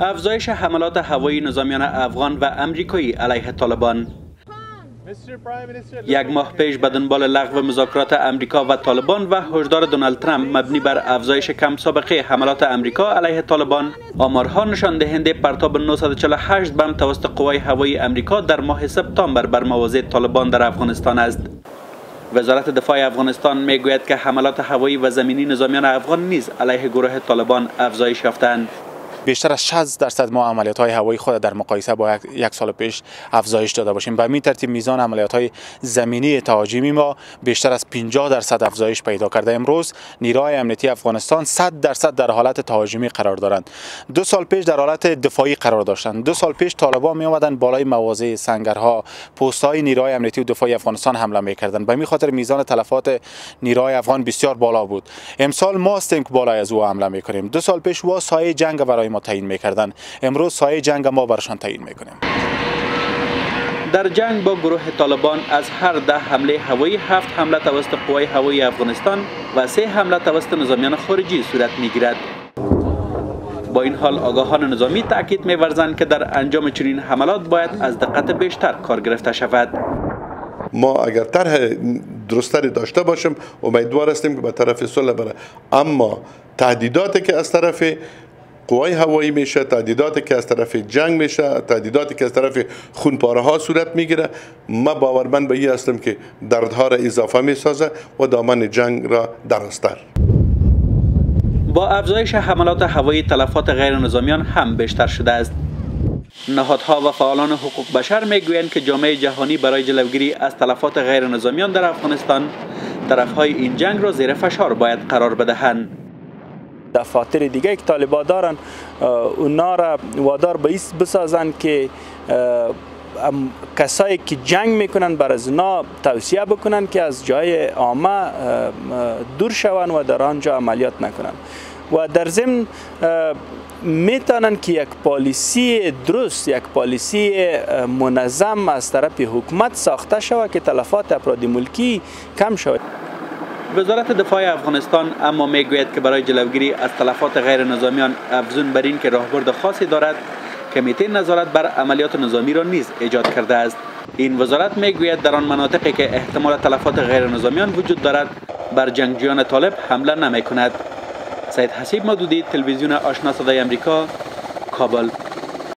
افزایش حملات هوایی نظامیان افغان و امریکایی علیه طالبان. یک ماه پیش به دنبال لغو مذاکرات امریکا و طالبان و هشدار دونالد ترامپ مبنی بر افزایش کم سابقه حملات امریکا علیه طالبان. آمارها نشان دهنده پرتاب 948 بم توسط قوای هوایی امریکا در ماه سپتامبر بر مواضع طالبان در افغانستان است. وزارت دفاع افغانستان می‌گوید که حملات هوایی و زمینی نظامیان افغان نیز علیه گروه طالبان افزایش یافتند بیشتر از 60 درصد ما عملیات های هوایی خود در مقایسه با یک سال پیش افزایش داده باشیم. به این ترتیب میزان عملیات های زمینی تهاجمی ما بیشتر از 50 درصد افزایش پیدا کرده. امروز نیروهای امنیتی افغانستان 100 درصد در حالت تهاجمی قرار دارند. دو سال پیش در حالت دفاعی قرار داشتند. دو سال پیش طالبان می آمدند بالای مواضع سنگرها پست های نیروهای امنیتی و دفاعی افغانستان حمله می‌کردند. به همین خاطر میزان تلفات نیروهای افغان بسیار بالا بود. امسال ما هستیم که بالای از او حمله می‌کنیم. دو سال پیش وا سایه جنگ برای ما تعیین می‌کردن. امروز سایه جنگ ما برشان تعیین می‌کنیم. در جنگ با گروه طالبان از هر ده حمله هوایی هفت حمله توسط قوای هوایی افغانستان و سه حمله توسط نظامیان خارجی صورت می‌گیرد. با این حال آگاهان نظامی تاکید می‌ورزند که در انجام چنین حملات باید از دقت بیشتر کار گرفته شود. ما اگر طرح درستری داشته باشیم امیدوار هستیم که به طرف صلح بره. اما تهدیداتی که از طرف قوای هوایی میشه تهدیداتی که از طرف جنگ میشه تهدیداتی که از طرف خونپاره ها صورت می‌گیره. ما باورمند به این هستم که دردها را اضافه می‌سازه و دامن جنگ را درستر با افزایش حملات هوایی تلفات غیر نظامیان هم بیشتر شده است. نهادها و فعالان حقوق بشر می‌گویند که جامعه جهانی برای جلوگیری از تلفات غیر نظامیان در افغانستان طرفهای این جنگ را زیر فشار باید قرار بدهند. دفاتر دیگه که طالبا دارن اونا را وادار به ایست بسازن که کسایی که جنگ می‌کنن بر از اونا توصیه بکنن که از جای عامه دور شون و در آنجا عملیات نکنن و در ضمن می‌تونن که یک پالیسی درست یک پالیسی منظم از طرف حکومت ساخته شود که تلفات افراد ملکی کم شود. وزارت دفاع افغانستان اما می‌گوید که برای جلوگیری از تلفات غیر نظامیان افزون بر این که راهبرد خاصی دارد کمیته نظارت بر عملیات نظامی را نیز ایجاد کرده است. این وزارت می‌گوید در آن مناطقی که احتمال تلفات غیر نظامیان وجود دارد بر جنگجویان طالب حمله نمی کند سید حسیب مدودی تلویزیون آشنا صدای امریکا کابل.